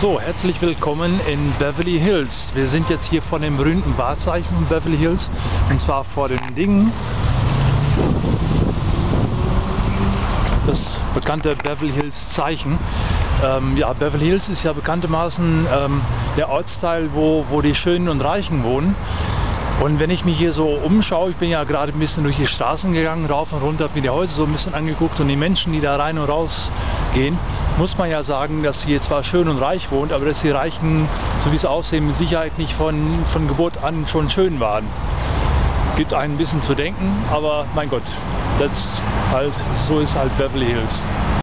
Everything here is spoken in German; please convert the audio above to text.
So, herzlich willkommen in Beverly Hills. Wir sind jetzt hier vor dem berühmten Wahrzeichen von Beverly Hills und zwar vor dem Ding. Das bekannte Beverly Hills Zeichen. Ähm, ja, Beverly Hills ist ja bekanntermaßen ähm, der Ortsteil, wo, wo die Schönen und Reichen wohnen. Und wenn ich mich hier so umschaue, ich bin ja gerade ein bisschen durch die Straßen gegangen, rauf und runter, habe mir die Häuser so ein bisschen angeguckt und die Menschen, die da rein und raus gehen, muss man ja sagen, dass hier zwar schön und reich wohnt, aber dass die Reichen, so wie es aussehen, mit Sicherheit nicht von, von Geburt an schon schön waren. Gibt einen ein bisschen zu denken, aber mein Gott, das halt, so ist halt Beverly Hills.